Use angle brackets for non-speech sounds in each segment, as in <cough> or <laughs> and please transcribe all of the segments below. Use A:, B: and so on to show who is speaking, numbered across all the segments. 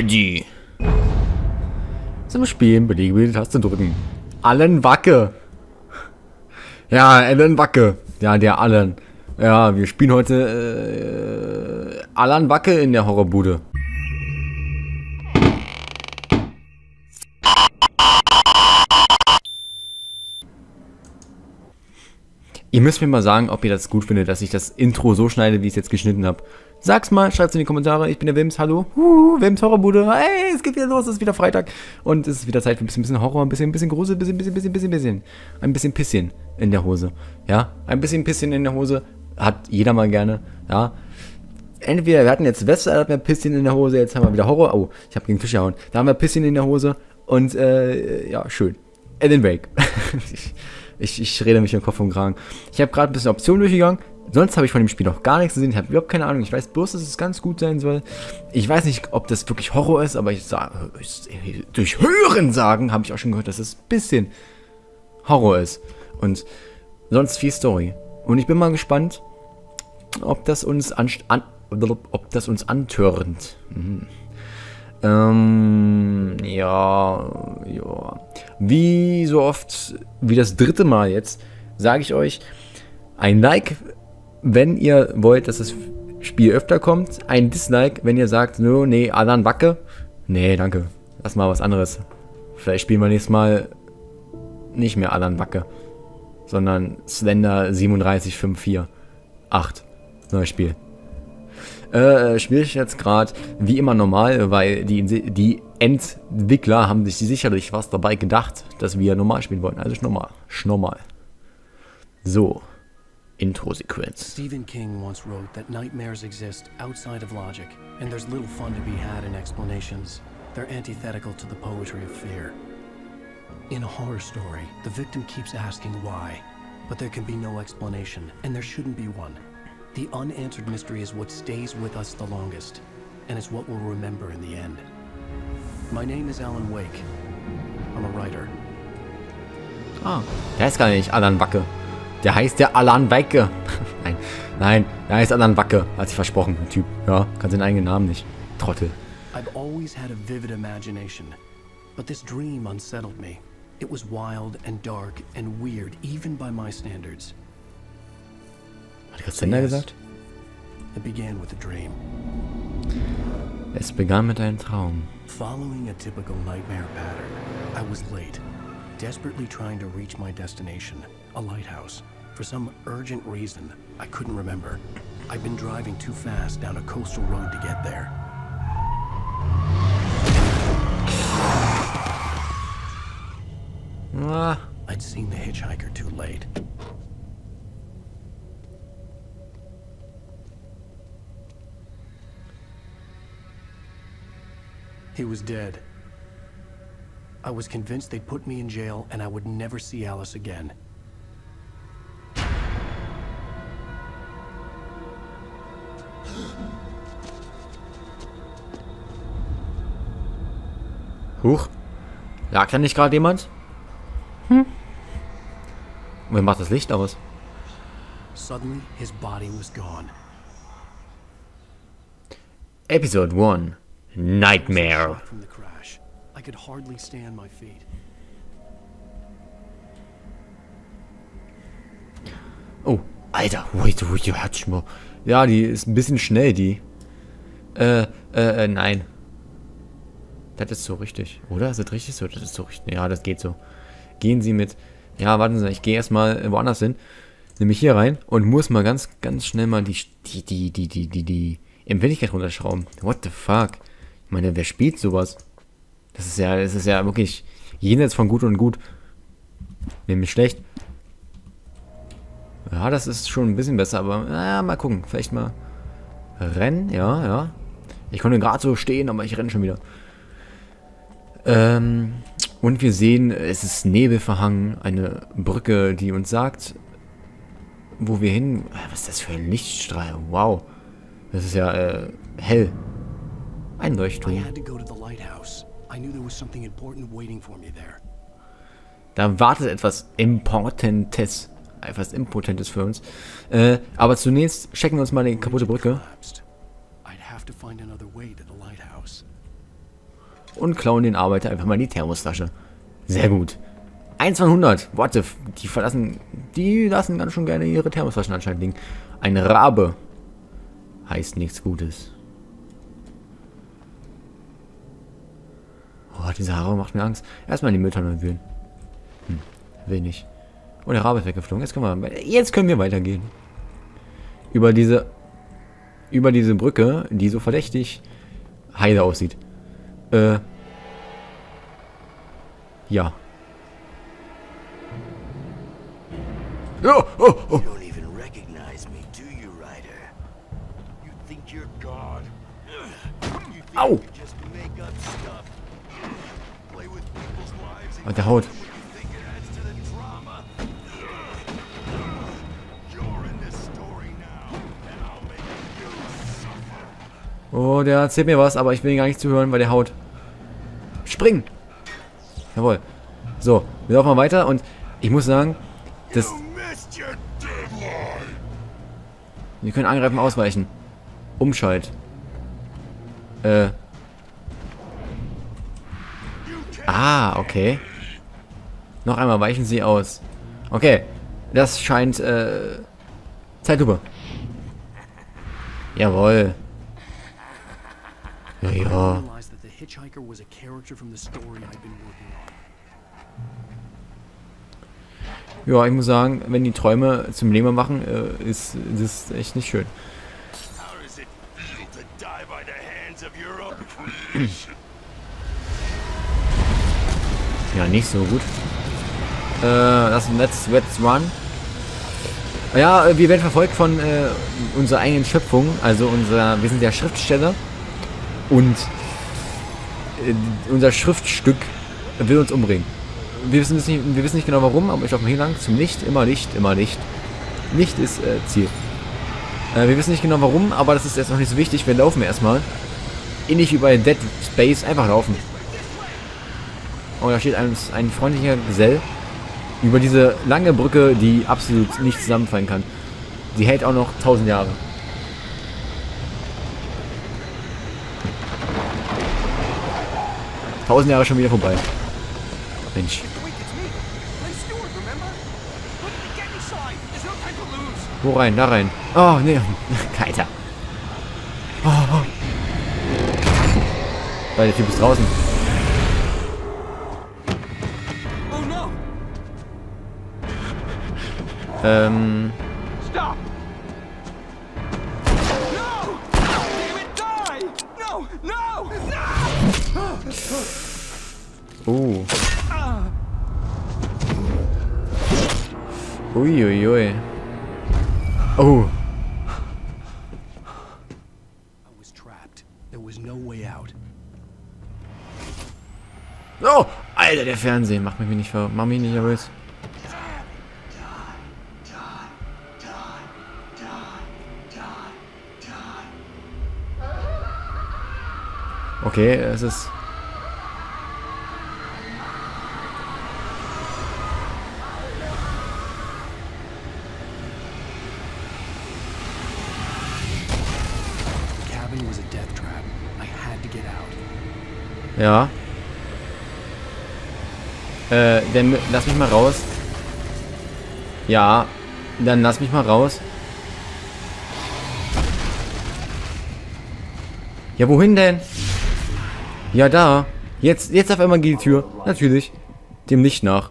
A: Ready. Zum Spielen beliebige Taste drücken. Allen Wacke. Ja, Alan Wacke. Ja, der Allen. Ja, wir spielen heute äh, Alan Wacke in der Horrorbude. Ihr müsst mir mal sagen, ob ihr das gut findet, dass ich das Intro so schneide, wie ich es jetzt geschnitten habe. Sag's mal, schreibt's in die Kommentare. Ich bin der Wims, hallo. Uh, Wims Horrorbude. Hey, es geht wieder los, es ist wieder Freitag. Und es ist wieder Zeit für ein bisschen, Horror, ein bisschen, ein bisschen Grusel, ein bisschen, bisschen, bisschen, bisschen, bisschen. Ein bisschen Pisschen in der Hose. Ja, ein bisschen Pisschen in der Hose hat jeder mal gerne. Ja. Entweder wir hatten jetzt Silvester, da hatten wir Pisschen in der Hose, jetzt haben wir wieder Horror. Oh, ich habe gegen Fisch gehauen. Da haben wir Pisschen in der Hose. Und, äh, ja, schön. Ellen Wake. <laughs> Ich, ich rede mich im Kopf und Kragen. Ich habe gerade ein bisschen Optionen durchgegangen. Sonst habe ich von dem Spiel noch gar nichts gesehen. Ich habe überhaupt keine Ahnung. Ich weiß bloß, dass es ganz gut sein soll. Ich weiß nicht, ob das wirklich Horror ist, aber ich sage, durch Hören sagen habe ich auch schon gehört, dass es ein bisschen Horror ist. Und sonst viel Story. Und ich bin mal gespannt, ob das uns an, ob das uns antörnt. Mhm. Ähm, ja, ja. Wie so oft, wie das dritte Mal jetzt, sage ich euch, ein Like, wenn ihr wollt, dass das Spiel öfter kommt. Ein Dislike, wenn ihr sagt, no, nee, Alan Wacke. Nee, danke. Lass mal was anderes. Vielleicht spielen wir nächstes Mal nicht mehr Alan Wacke, sondern Slender 3754. 8. Neues Spiel. Äh, spiele ich jetzt gerade wie immer normal, weil die, die Entwickler haben sich sicherlich was dabei gedacht, dass wir normal spielen wollen. Also normal. Schnormal. So. Intro-Sequenz.
B: Stephen King once wrote that nightmares exist outside of logic, and there's little fun to be had in explanations. They're antithetical to the poetry of fear. In a horror story, the victim keeps asking why, but there can be no explanation, and there shouldn't be one. The unanswered mystery is what stays with us the longest, and it's what we'll remember in the end. My name is Alan Wake. I'm a writer.
A: Ah, der heißt gar nicht Alan Wacke. Der heißt der Alan Wacke. <laughs> nein, nein, der heißt Alan Wacke, hat sich versprochen, der Typ. Ja, kann seinen eigenen Namen nicht. Trottel.
B: I've always had a vivid imagination, but this dream unsettled me. It was wild and dark and weird, even by my standards.
A: Christina gesagt?
B: It began with a dream.
A: Es begann mit einem Traum.
B: Following a typical nightmare pattern, I was late, desperately trying to reach my destination, a lighthouse. For some urgent reason, I couldn't remember. I'd been driving too fast down a coastal road to get there.
A: Ah.
B: I'd seen the hitchhiker too late. He was dead. I was convinced they'd put me in jail and I would never see Alice again.
A: Huch. Lag da nicht gerade jemand? Hm. Wer macht das Licht aus?
B: Suddenly, his body was gone.
A: Episode 1. Nightmare.
B: Shocked From the crash, I could hardly stay on my feet.
A: Oh, Alter. Wait, wait, wait, mal. Ja, die ist ein bisschen schnell, die. Äh, äh, äh, nein. Das ist so richtig. Oder? Ist das richtig so? Das ist so richtig. Ja, das geht so. Gehen Sie mit. Ja, warten Sie, ich gehe erstmal woanders hin. Nämlich hier rein und muss mal ganz, ganz schnell mal die, die, die, die, die, die, die Empfindlichkeit runterschrauben. What the fuck? Ich meine, wer spielt sowas? Das ist ja, das ist ja wirklich jenseits von gut und gut. Nämlich schlecht. Ja, das ist schon ein bisschen besser, aber naja, mal gucken. Vielleicht mal rennen, ja, ja. Ich konnte gerade so stehen, aber ich renne schon wieder. Ähm, und wir sehen, es ist nebelverhangen, eine Brücke, die uns sagt, wo wir hin... Was ist das für ein Lichtstrahl? Wow. Das ist ja äh, hell. Ein Leuchtturm. Da wartet etwas Importantes. Etwas Impotentes für uns. Äh, aber zunächst checken wir uns mal die kaputte Brücke. Und klauen den Arbeiter einfach mal die Thermostasche. Sehr gut. 1 von 100. What the f Die verlassen, die lassen ganz schon gerne ihre Thermosflaschen anscheinend liegen. Ein Rabe heißt nichts Gutes. Oh, diese Haare macht mir Angst. Erstmal in die Mülltonne wühlen. Hm, will nicht. Oh, der Rabe ist weggeflogen. Jetzt können wir, jetzt können wir weitergehen. Über diese, über diese Brücke, die so verdächtig heile aussieht. Äh, ja. Oh, oh, oh.
C: You make you suffer.
A: Oh, der erzählt mir was, aber ich will ihn gar nicht zuhören, weil der haut. Spring! Jawohl. So, wir laufen mal weiter und ich muss sagen, das, wir können angreifen, ausweichen. Umschalt. Äh. Ah, okay. Noch einmal weichen sie aus. Okay. Das scheint, äh, Zeitlupe. Jawohl. Ja, ja. Ja, ich muss sagen, wenn die Träume zum Leben machen, äh, ist das echt nicht schön. Ja, nicht so gut. Äh, das Let's, let's Run. Ja, äh, wir werden verfolgt von äh, unserer eigenen Schöpfung. Also unser, wir sind der Schriftsteller. Und äh, unser Schriftstück will uns umbringen. Wir wissen, nicht, wir wissen nicht genau warum, aber ich laufe mal hier lang. Zum Licht, immer Licht, immer Licht. Licht ist äh, Ziel. Äh, wir wissen nicht genau warum, aber das ist jetzt noch nicht so wichtig. Wir laufen erstmal. Ähnlich wie bei Dead Space, einfach laufen. Oh, da steht ein, ein freundlicher Gesell über diese lange Brücke, die absolut nicht zusammenfallen kann. Die hält auch noch 1000 Jahre. Tausend Jahre schon wieder vorbei. Mensch. Wo rein? Da rein. Oh, nee. <laughs> Alter. Oh, oh. Weil der Typ ist draußen. Ähm.
D: Stop! No! Damn it, die! No! No! No!
A: Oh. Uiuiui. Oh.
D: I was trapped. There was no way out.
A: Oh! Alter, der Fernsehen. Mach mich nicht ver... Mach mich nicht nervös. Okay, es ist... Ja. Äh, dann lass mich mal raus. Ja, dann lass mich mal raus. Ja, wohin denn? Ja, da. Jetzt, jetzt auf einmal geht die Tür. Natürlich. Dem Licht nach.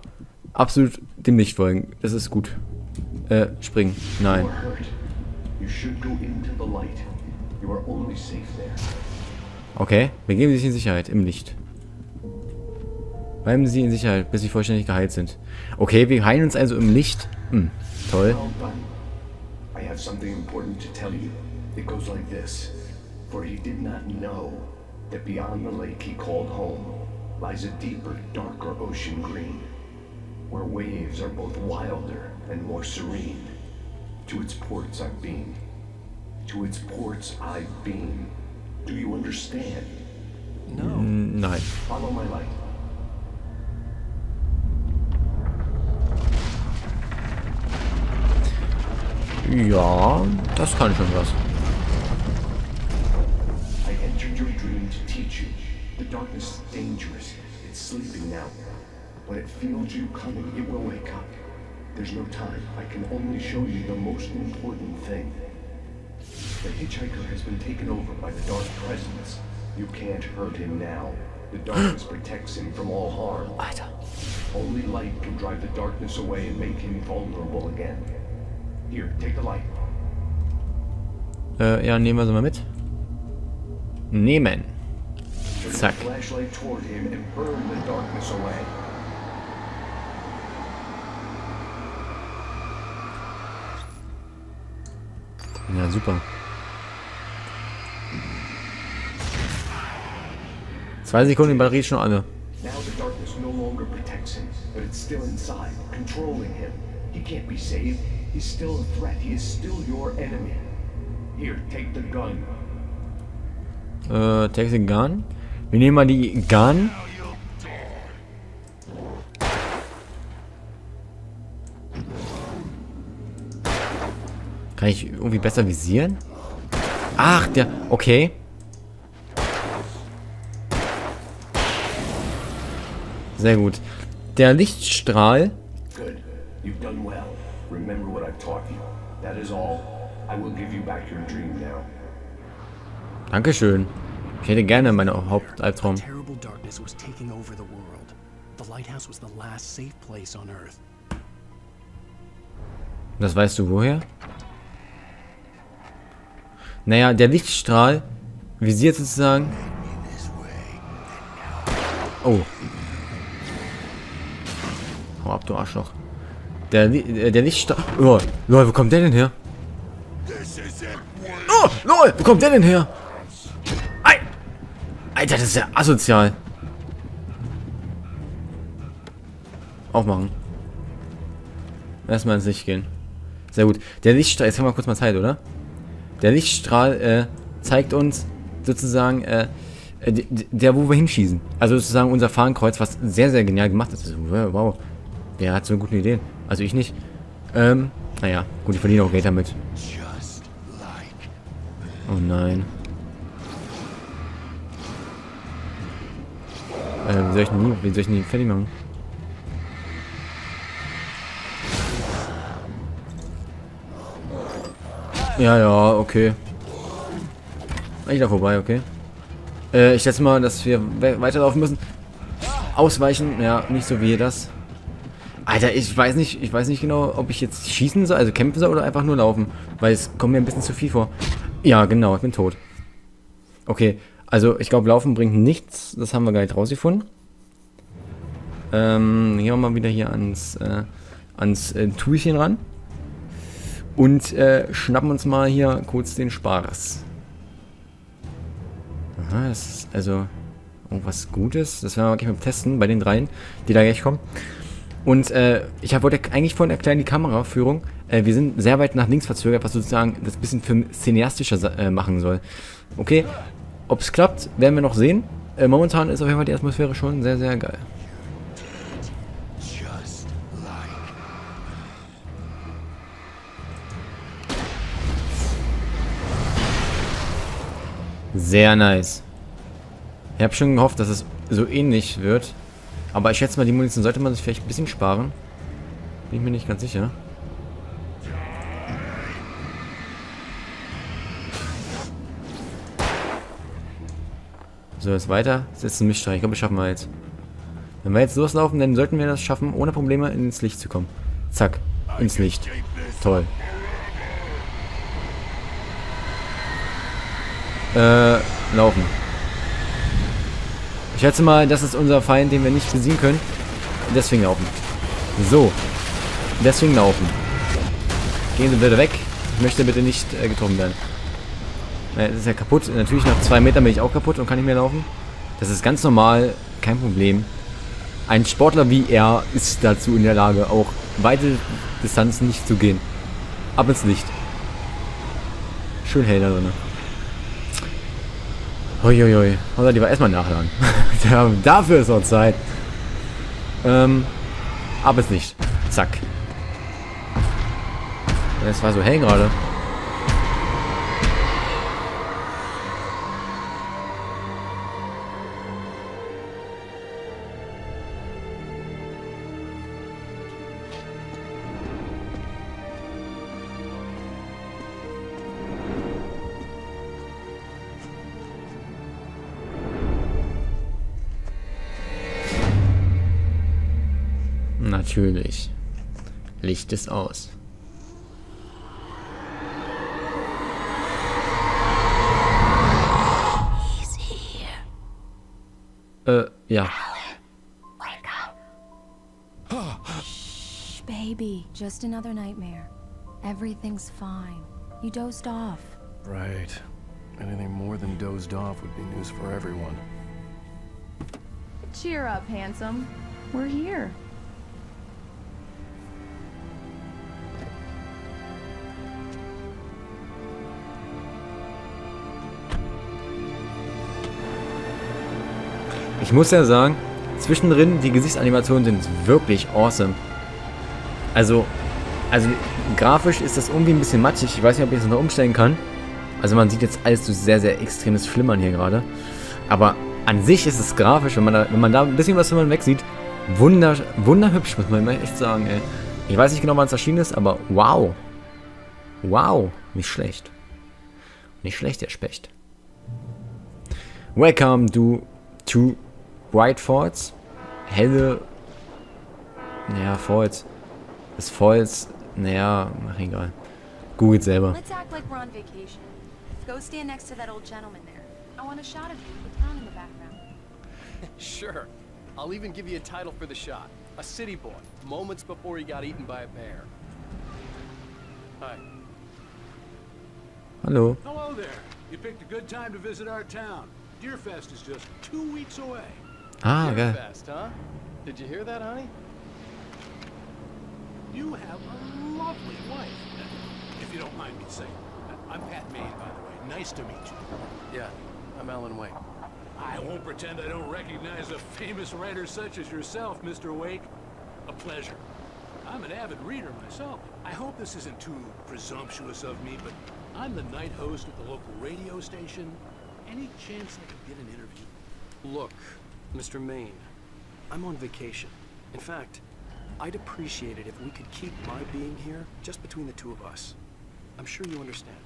A: Absolut dem Licht folgen. Das ist gut. Äh, springen. Nein. Okay, begeben Sie sich in Sicherheit im Licht. Bleiben Sie in Sicherheit, bis Sie vollständig geheilt sind. Okay, wir heilen uns also im Licht. Hm, toll.
B: Well done. I have something important to tell you. It goes like this. For he did that beyond the lake he called home lies a deeper, darker ocean green, where waves are both wilder and more serene. To its ports I've been. To its ports I've been. Do you understand?
D: No.
A: Nein.
B: Follow my light.
A: Ja, das kann schon was.
B: To teach you the darkness is dangerous. It's sleeping now. When it feels you coming, it will wake up. There's no time. I can only show you the most important thing. The hitchhiker has been taken over by the dark presence. You can't hurt him now. The darkness <gasps> protects him from all harm.
A: Alter.
B: Only light can drive the darkness away and make him vulnerable again. Here, take the light.
A: Äh, ja, nehmen wir sie mal mit. Nehmen. Zack.
B: the flashlight toward him and burn the darkness away.
A: Ja, super. Zwei Sekunden, die Batterie ist schon alle.
B: Now the darkness no longer protects him, but it's still inside, controlling him. He can't be saved. He's still a threat. He is still your enemy. Here, take the gun.
A: Äh, Gun. Wir nehmen mal die Gun. Kann ich irgendwie besser visieren? Ach, der... Okay. Sehr gut. Der Lichtstrahl...
B: Good. You've done well. Remember what I've taught you. That is all. I will give you back your dream now.
A: Dankeschön. Ich hätte gerne meine Hauptalbtraum.
E: Terrible darkness was taking over the world. The lighthouse was the last safe place on Earth.
A: Das weißt du woher? Naja, der Lichtstrahl visiert sozusagen. Oh. Hau ab, du Arschloch. Der, äh, der Lichtstrahl. Oh, lol, wo kommt der denn her? Oh, lol, wo kommt der denn her? Alter, das ist ja asozial. Aufmachen. Erstmal ins Licht gehen. Sehr gut. Der Lichtstrahl, jetzt haben wir kurz mal Zeit, oder? Der Lichtstrahl äh, zeigt uns sozusagen, äh, äh, der, wo wir hinschießen. Also sozusagen unser Fahnenkreuz, was sehr, sehr genial gemacht ist. Also, wow, der hat so gute Ideen. Also ich nicht. Ähm, naja, gut, ich verdiene auch Geld damit. Oh nein. Äh, wie soll ich die, wie soll ich die fertig machen? Ja, ja, okay. Ich da vorbei, okay. Äh, ich schätze mal, dass wir we weiterlaufen müssen. Ausweichen, ja, nicht so wie das. Alter, ich weiß nicht, ich weiß nicht genau, ob ich jetzt schießen soll, also kämpfen soll oder einfach nur laufen. Weil es kommt mir ein bisschen zu viel vor. Ja, genau, ich bin tot. Okay, also ich glaube, laufen bringt nichts. Das haben wir gar nicht rausgefunden. Ähm, wir mal wieder hier ans, äh, ans äh, Toolchen ran. Und äh, schnappen uns mal hier kurz den Spaß. Aha, das ist also irgendwas Gutes. Das werden wir gleich mal testen bei den dreien, die da gleich kommen. Und äh, ich wollte eigentlich vorhin erklären, die Kameraführung. Äh, wir sind sehr weit nach links verzögert, was sozusagen das bisschen für cineastischer äh, machen soll. Okay, ob es klappt, werden wir noch sehen. Äh, momentan ist auf jeden Fall die Atmosphäre schon sehr, sehr geil. Sehr nice. Ich habe schon gehofft, dass es so ähnlich wird. Aber ich schätze mal, die Munition sollte man sich vielleicht ein bisschen sparen. Bin ich mir nicht ganz sicher. So, jetzt weiter. Das ist ein Mischstreich. Ich glaube, das schaffen wir jetzt. Wenn wir jetzt loslaufen, dann sollten wir das schaffen, ohne Probleme ins Licht zu kommen. Zack. Ins Licht. Toll. Äh, laufen. Ich schätze mal, das ist unser Feind, den wir nicht besiegen können. Deswegen laufen. So. Deswegen laufen. Gehen Sie bitte weg. Ich möchte bitte nicht äh, getroffen werden. Das ist ja kaputt. Natürlich nach zwei Metern bin ich auch kaputt und kann nicht mehr laufen. Das ist ganz normal. Kein Problem. Ein Sportler wie er ist dazu in der Lage, auch weite Distanzen nicht zu gehen. Ab ins Licht. Schön hell da drin. Uiuiui. Oder die war erstmal nachladen. <laughs> Da- Dafür ist noch Zeit. Ähm, ab ins Licht. Zack. Es war so hell gerade. Natürlich. Licht ist aus. Äh, ja.
F: Shh, baby. Just another nightmare. Everything's fine. You dozed off.
B: Right. Anything more than dozed off would be news for everyone.
G: Cheer up, handsome. We're here.
A: Ich muss ja sagen, zwischendrin die Gesichtsanimationen sind wirklich awesome. Also, also grafisch ist das irgendwie ein bisschen matschig. Ich weiß nicht, ob ich das noch umstellen kann. Also man sieht jetzt alles so sehr, sehr extremes Flimmern hier gerade. Aber an sich ist es grafisch, wenn man da, wenn man da ein bisschen was von weg sieht, wunder, wunderhübsch, muss man echt sagen, ey. Ich weiß nicht genau, wann es erschienen ist, aber wow. Wow, nicht schlecht. Nicht schlecht, der Specht. Welcome to, to White Falls. Helle. Naja, Falls. Ist Falls. Naja, ach egal. Googelt selber.
F: Let's act like we're on vacation. Go stand next to that old gentleman there. I want a shot of you with the town in the background. <laughs>
B: Sure. I'll even give you a title for the shot. A city boy, moments before he got eaten by a bear. Hi.
A: Hallo.
H: Hello there. You picked a good time to visit our town. Deerfest is just two weeks away.
A: Ah, geil.
B: Fest, huh? Did you hear that, honey?
H: You have a lovely wife, if you don't mind me saying. I'm Pat Maine, by the way. Nice to meet you.
B: Yeah, I'm Alan Wake.
H: I won't pretend I don't recognize a famous writer such as yourself, Mr. Wake. A pleasure. I'm an avid reader myself. I hope this isn't too presumptuous of me, but I'm the night host at the local radio station. Any chance I could get an interview?
B: Look, Mr. Maine, I'm on vacation. In fact, I'd appreciate it if we could keep my being here just between the two of us. I'm sure you understand.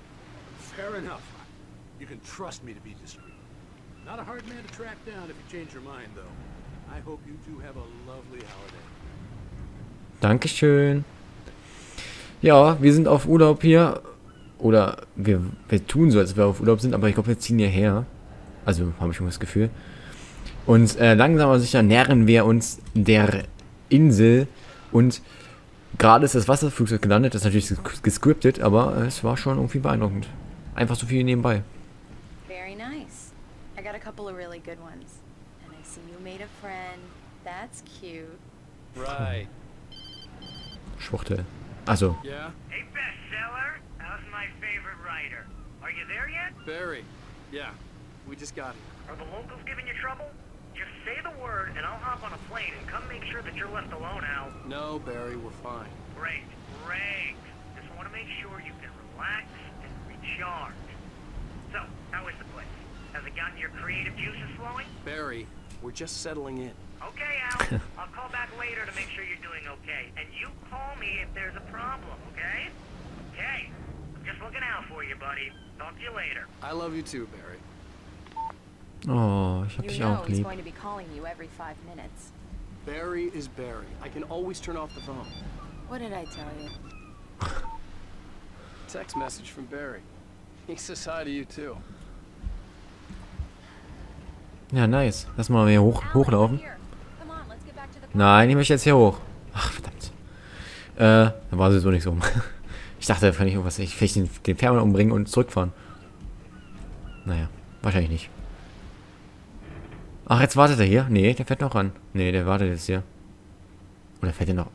H: Fair enough. You can trust me to be discreet. Not a hard man to track down if you change your mind, though. I hope you two have a lovely holiday.
A: Dankeschön. Ja, wir sind auf Urlaub hier. Oder wir, wir tun so, als wir auf Urlaub sind, aber ich glaube, wir ziehen hierher. Also, habe ich schon das Gefühl. Und äh, langsam aber sicher nähern wir uns der Insel. Und gerade ist das Wasserflugzeug gelandet. Das ist natürlich ges- gescriptet, aber es war schon irgendwie beeindruckend. Einfach so viel nebenbei.
F: Very nice. I got a couple of really good ones. And I see you made a friend. That's cute.
B: Right.
A: Schwuchtel. Also,
B: Yeah?
I: Hey, bestseller. How's my favorite writer? Are you there yet?
B: Barry. Yeah. We just got here.
I: Are the locals giving you trouble? Just say the word, and I'll hop on a plane and come make sure that you're left alone, Al.
B: No, Barry, we're fine.
I: Great, great. Just want to make sure you can relax and recharge. So, how is the place? Has it gotten your creative juices flowing?
B: Barry, we're just settling in.
I: Okay, Al. <laughs> I'll call back later to make sure you're doing okay. And you call me if there's a problem, okay? Okay. I'm just looking out for you, buddy. Talk to you later.
B: I love you too, Barry.
A: Oh, ich hab
F: You
A: dich
F: know
A: auch
F: he's
A: lieb.
F: going to be calling you every five minutes.
B: Barry is Barry. I can always turn off the phone.
F: What did I tell you? <laughs>
B: Text message from Barry. He says hi to you too.
A: Ja, nice. Lass mal hier hoch, hochlaufen. Nein, ich möchte jetzt hier hoch. Ach, verdammt. Äh, da war sie so nicht so. <laughs> Ich dachte, da kann ich irgendwas, ich vielleicht den, den Fährmann umbringen und zurückfahren. Naja, wahrscheinlich nicht. Ach, jetzt wartet er hier? Nee, der fährt noch ran. Nee, der wartet jetzt hier. Oder fährt er noch?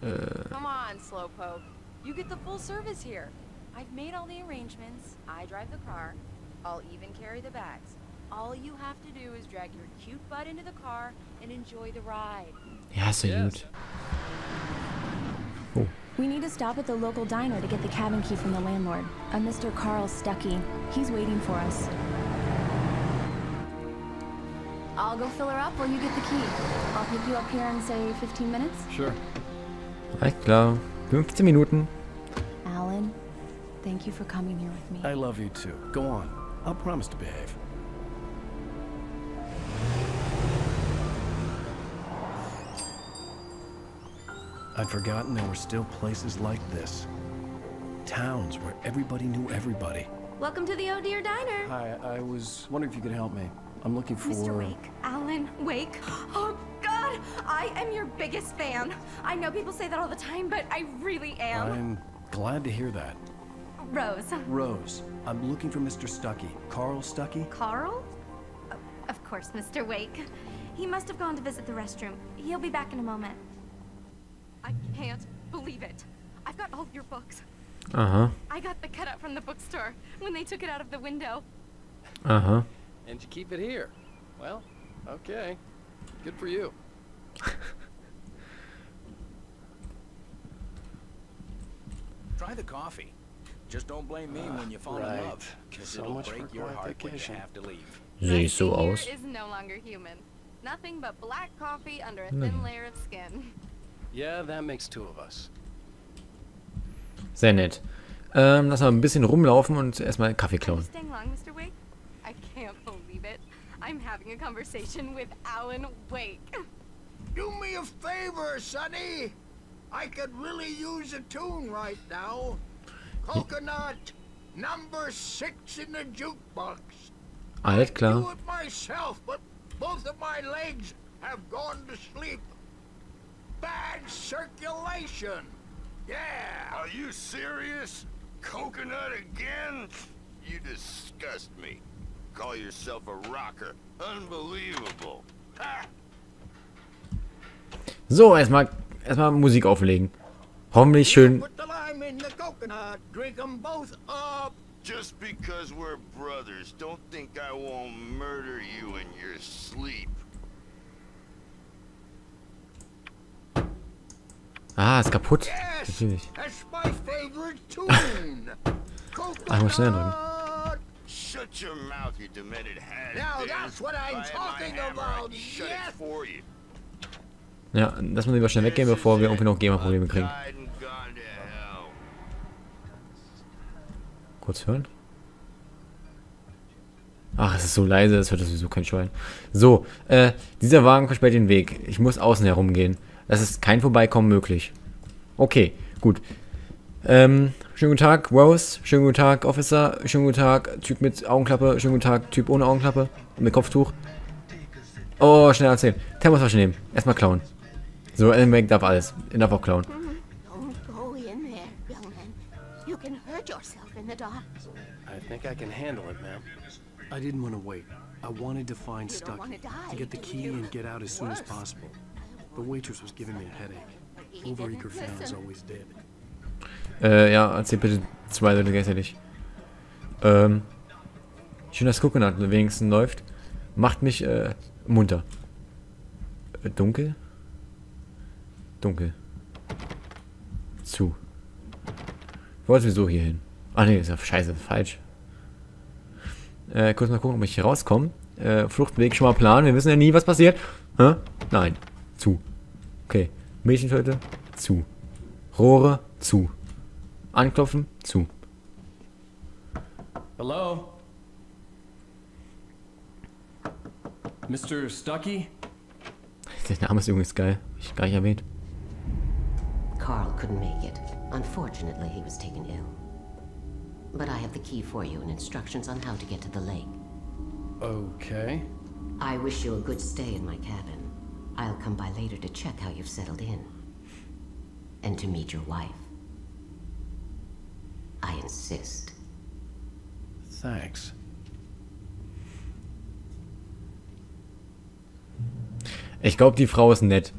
F: Come on, Slowpoke. You get the full service here. I've made all the arrangements. I drive the car. I'll even carry the bags. All you have to do is drag your cute butt into the car and enjoy the ride.
A: Ja, ja
B: Yes.
A: gut.
G: We need to stop at the local diner to get the cabin key from the landlord, a Mr. Carl Stuckey. He's waiting for us. I'll go fill her up while you get the key. I'll pick you up here in, say, 15 minutes.
B: Sure.
A: Alles klar. 15 Minuten.
G: Alan, thank you for coming here with me.
B: I love you too. Go on. I'll promise to behave. I'd forgotten there were still places like this. Towns where everybody knew everybody.
J: Welcome to the Oh Diner.
B: Hi, I was wondering if you could help me. I'm looking for...
J: Mr. Wake. Alan Wake. Oh, God! I am your biggest fan. I know people say that all the time, but I really am.
B: I'm glad to hear that.
J: Rose.
B: Rose, I'm looking for Mr. Stuckey. Carl Stuckey?
J: Carl? Oh, of course, Mr. Wake. He must have gone to visit the restroom. He'll be back in a moment. I can't believe it. I've got all your books.
A: Uh-huh.
J: I got the cutout from the bookstore when they took it out of the window.
A: aha.
D: And you keep it here. Well, okay. Good for you. <laughs>
H: Try the coffee. Just don't blame me when you fall
B: right.
H: in love, because
B: So
H: it'll
B: much
H: break your heart when you
B: clarification.
H: have to leave.
A: Siehst so
F: is no longer human. Nothing but black coffee under a hmm. thin layer of skin.
B: Yeah, that makes two of us.
A: Sehr nett. Ähm, lass mal ein bisschen rumlaufen und erstmal Kaffee klauen.
F: Staying long, Mr. Wake? I can't believe it. I'm having a conversation with Alan Wake.
K: Do me a favor, Sonny. I could really use a tune right now. Coconut, number six in the jukebox.
A: Alles
K: Do it myself, but both of my legs have gone to sleep. Bad circulation. Yeah.
C: Are you serious? Coconut again? You disgust me. Call yourself a rocker. Unbelievable. Ha!
A: So, erstmal erstmal Musik auflegen. Hoffentlich schön.
C: Just because we're brothers, don't think I won't murder you in your sleep.
A: Ah, ist kaputt. Natürlich. <laughs> Ah, ich muss schnell drücken.
C: Shut your mouth, you demented has
K: Now that's what I'm talking about,
C: Shut
K: yes.
C: it for you.
A: Ja, lass mal lieber schnell weggehen, bevor wir irgendwie noch GEMA-Probleme kriegen. Kurz hören. Ach, es ist so leise, es hört sowieso kein Schwein. So, äh, dieser Wagen versperrt den Weg. Ich muss außen herumgehen. Es ist kein Vorbeikommen möglich. Okay, gut. Ähm, schönen guten Tag, Rose. Schönen guten Tag, Officer. Schönen guten Tag, Typ mit Augenklappe. Schönen guten Tag, Typ ohne Augenklappe. Und mit Kopftuch. Oh, schnell erzählen. Thermosflasche nehmen. Erstmal klauen. So, Alan Wake darf alles. Er darf auch klauen.
L: Don't go in there, young man. You can hurt yourself in the dark.
B: I think I can handle it, ma'am. I didn't want to wait. I wanted to find
L: die,
B: to get the key and get out as soon as possible. The waitress was giving me a headache.
L: He
B: Overeager fans always did.
A: Äh, ja, erzähl bitte zwei Leute gleichzeitig. Ähm, schön, dass Coconut wenigstens läuft. Macht mich, äh, munter. Äh, dunkel? Dunkel. Zu. Ich wollte sowieso hier hin. Ah ne, ist ja scheiße, falsch. Äh, kurz mal gucken, ob ich hier rauskomme. Äh, Fluchtweg schon mal planen. Wir wissen ja nie, was passiert. Hä? Nein. Zu. Okay. Mädchentöte? Zu. Rohre? Zu. Anklopfen? Zu.
B: Hello? Mr. Stuckey?
A: Der Name ist übrigens geil. Hab Ich gar nicht erwähnt.
L: Carl couldn't make it. Unfortunately, he was taken ill. But I have the key for you and instructions on how to get to the lake.
B: Okay.
L: I wish you a good stay in my cabin. I'll come by later to check how you've settled in. And to meet your wife. I insist.
B: Thanks.
A: Ich glaube, die Frau ist nett.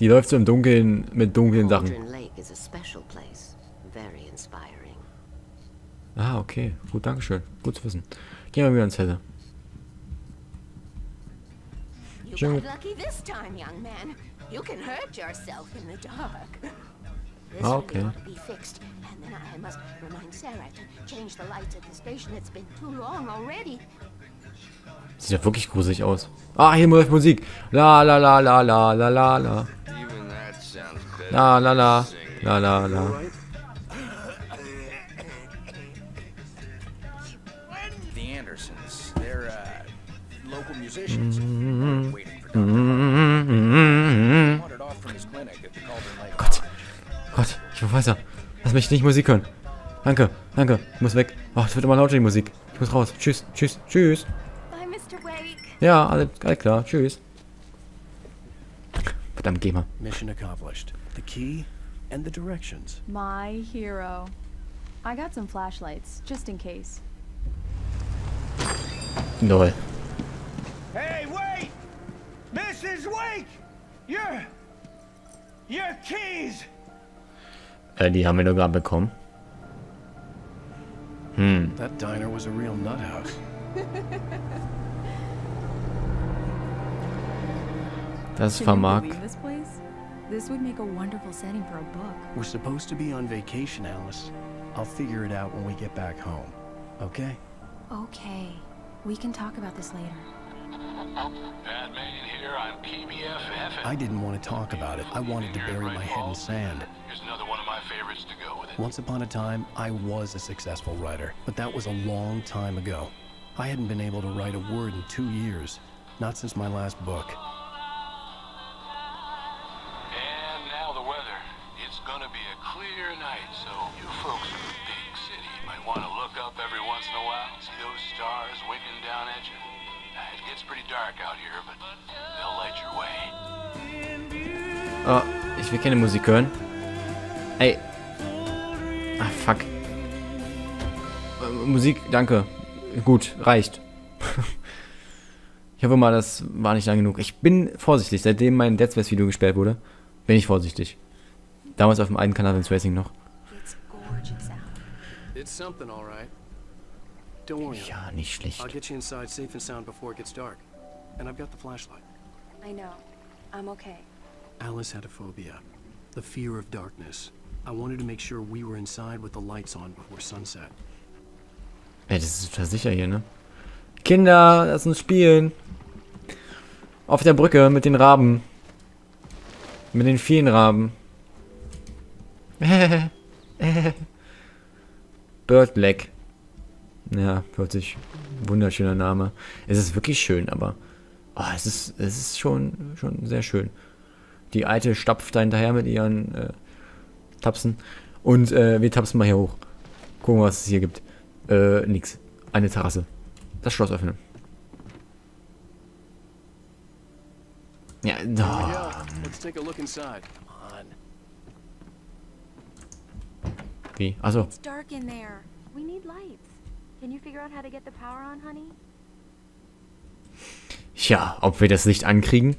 A: Die läuft so im Dunkeln mit dunklen Sachen. Ah, okay. Gut, Dankeschön. Gut zu wissen. Gehen wir wieder ins Helle.
L: You
A: Sure.
L: got lucky this time, young man. You can hurt yourself in the dark. This
A: Ah,
L: really
A: okay.
L: ought to be fixed. And then I must remind Sarah to change the lights at the station. It's been too long already.
A: Sieht ja wirklich gruselig aus. Ah, hier läuft Musik. La la la la la la la la. La la la. La la la. Wo ist er? Lass mich nicht Musik hören. Danke, danke. Ich muss weg. Oh, es wird immer lauter, die Musik. Ich muss raus. Tschüss, tschüss, tschüss.
J: Bye, Mr. Wake.
A: Ja, alles, alles klar. Tschüss. Verdammt, geh mal.
B: Mission accomplished. The key and the directions.
G: My hero. I got some flashlights, just in case.
A: Lol.
K: Hey, wait! Mrs. Wake! Your... Your keys!
A: Äh, die haben wir doch gerade bekommen. Hm.
B: That diner was a real nut house. <laughs>
A: Das
G: Can you
A: vermag.
G: believe this place? This would make a wonderful setting for a book.
B: We're supposed to be on vacation, Alice. I'll figure it out when we get back home. Okay?
G: Okay. We can talk about this later.
H: Batman here, I'm PBFF.
B: I didn't want to talk about it. I wanted to bury my head in sand.
H: Here's another one of my favorites to go with it.
B: Once upon a time, I was a successful writer, but that was a long time ago. I hadn't been able to write a word in two years, not since my last book.
H: And now the weather. It's gonna be a clear night, so you folks in the big city might want to look up every once in a while, see those stars winking down at you. It gets pretty dark out here, but they'll light your way.
A: Oh, ich will keine Musik hören. Ey. Musik, danke. Gut, reicht. ich hoffe mal, das war nicht lang genug. Ich bin vorsichtig. Seitdem mein Dead Space Video gesperrt wurde, bin ich vorsichtig. Damals auf dem alten Kanal ins Racing noch. Ja, nicht schlecht.
D: I'll get you inside safe and sound before it gets dark. And I've got the flashlight.
F: I know. I'm okay.
B: Alice had a phobia, the fear of darkness. I wanted to make sure we were inside with the lights on before sunset.
A: Ey, das ist total sicher hier, ne? Kinder, lass uns spielen. Auf der Brücke mit den Raben. Mit den vielen Raben. <laughs> Birdleg. Ja, hört sich wunderschöner Name. Es ist wirklich schön, aber oh, es ist es ist schon schon sehr schön. Die alte stapft da hinterher mit ihren äh, Tapsen und äh, wir tapsen mal hier hoch. Gucken, was es hier gibt. Äh, nix. Eine Terrasse. Das Schloss öffnen. Ja,
D: on.
A: Wie? Achso.
F: It's dark in there. We need lights. Can you figure out how to get the power on, honey?
A: Ja, ob wir das Licht ankriegen,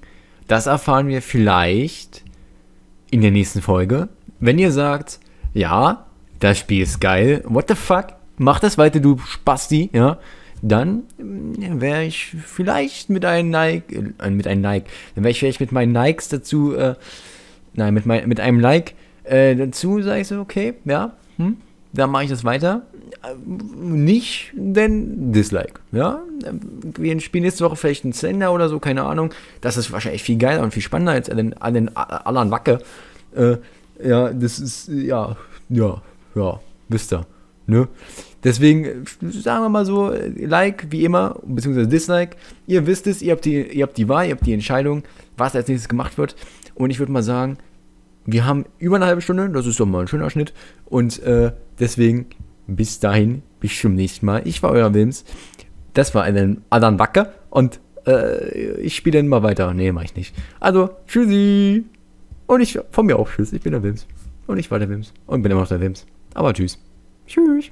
A: das erfahren wir vielleicht in der nächsten Folge. Wenn ihr sagt, ja, das Spiel ist geil, what the fuck, mach das weiter, du Spasti, ja, dann wäre ich vielleicht mit einem Nike, äh, mit einem Nike, dann wäre ich vielleicht mit meinen Nikes dazu, äh, nein, mit, mein, mit einem Like äh, dazu, sage ich so, okay, ja, hm, dann mache ich das weiter. Äh, Nicht, denn Dislike, ja. Wir spielen nächste Woche vielleicht einen Sender oder so, keine Ahnung. Das ist wahrscheinlich viel geiler und viel spannender als an den, an den Alan Wacke. Äh, ja, das ist, ja, ja, ja, wisst ihr, ne? Deswegen, sagen wir mal so, Like, wie immer, beziehungsweise Dislike. Ihr wisst es, ihr habt, die, ihr habt die Wahl, ihr habt die Entscheidung, was als nächstes gemacht wird. Und ich würde mal sagen, wir haben über eine halbe Stunde, das ist doch mal ein schöner Schnitt. Und äh, deswegen, bis dahin, bis zum nächsten Mal. Ich war euer Wilms. Das war ein Adam Wacker und äh, ich spiele dann mal weiter. Nee, mach ich nicht. Also, tschüssi. Und ich, von mir auch tschüss. Ich bin der Wims. Und ich war der Wims. Und bin immer noch der Wims. Aber tschüss. Tschüss.